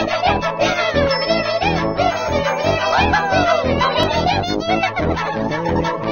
よかった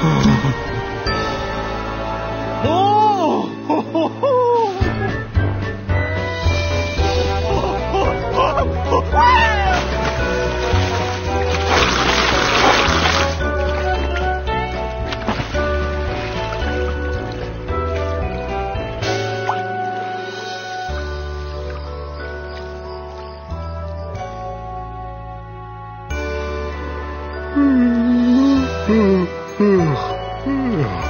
@웃 Ugh. Ugh.